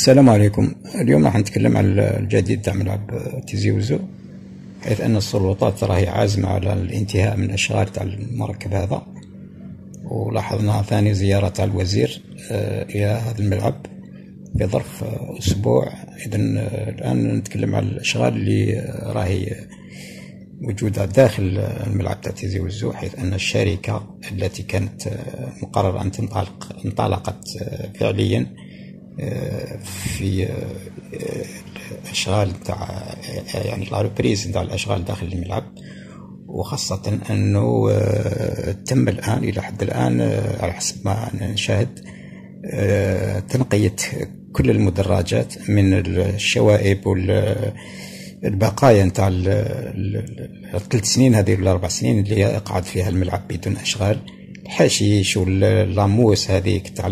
السلام عليكم. اليوم راح نتكلم عن الجديد تاع ملعب تيزي وزو حيث أن السلطات راهي عازمة على الانتهاء من الاشغال تاع المركب هذا. ولاحظنا ثاني زيارة تاع الوزير آه، إلى هذا الملعب في ظرف أسبوع. اذا آه، الآن نتكلم عن الأشغال اللي راهي موجودة داخل الملعب تاع تيزي وزو حيث أن الشركة التي كانت آه، مقررة أن تنطلق انطلقت فعليا في الأشغال تاع يعني لا ريبريز تاع الأشغال داخل الملعب. وخاصة أنه تم الآن إلى حد الآن على حسب ما نشاهد تنقية كل المدرجات من الشوائب والبقايا نتاع الثلاث سنين هذه الاربع سنين اللي قعد فيها الملعب بدون أشغال. الحشيش و la mousse هذيك تاع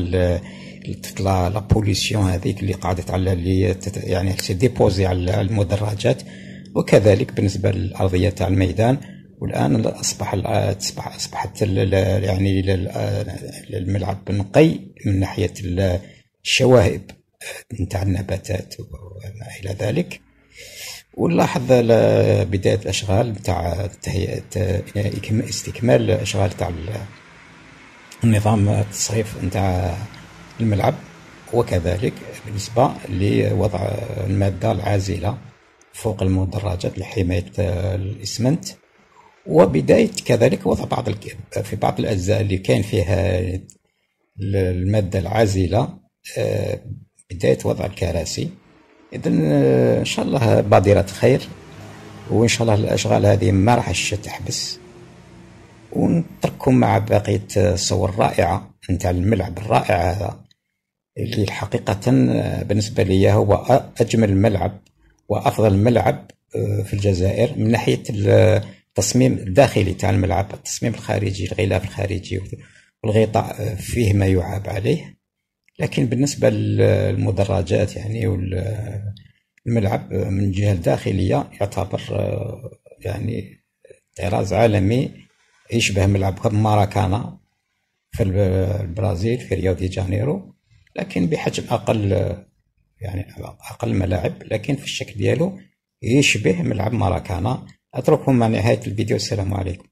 تطلع la pollution هذيك اللي قعدت على اللي يعني déposée على المدرجات. وكذلك بالنسبة للأرضية تاع الميدان والآن أصبح أصبح أصبحت يعني الملعب نقي من ناحية الشوائب نتاع النباتات وما إلى ذلك. ونلاحظ بداية الأشغال نتاع استكمال الأشغال تاع النظام التصريف نتاع الملعب وكذلك بالنسبة لوضع المادة العازلة فوق المدرجات لحماية الإسمنت. وبداية كذلك وضع بعض في بعض الأجزاء اللي كان فيها المادة العازلة آه، بداية وضع الكراسي. إذا آه، إن شاء الله بادرة خير وإن شاء الله الأشغال هذه ما راح تحبس. ونترككم مع بقية الصور الرائعة نتاع الملعب الرائع هذا. اللي حقيقة آه، بالنسبة لي هو أجمل ملعب وأفضل ملعب آه، في الجزائر من ناحية التصميم الداخلي تاع الملعب التصميم الخارجي الغلاف الخارجي والغطاء آه، فيه ما يعاب عليه. لكن بالنسبة للمدرجات يعني والملعب من الجهة الداخلية يعتبر يعني طراز عالمي يشبه ملعب ماراكانا في البرازيل في ريو دي جانيرو. لكن بحجم أقل يعني أقل ملاعب لكن في الشكل ديالو يشبه ملعب ماراكانا. أترككم مع نهاية الفيديو السلام عليكم.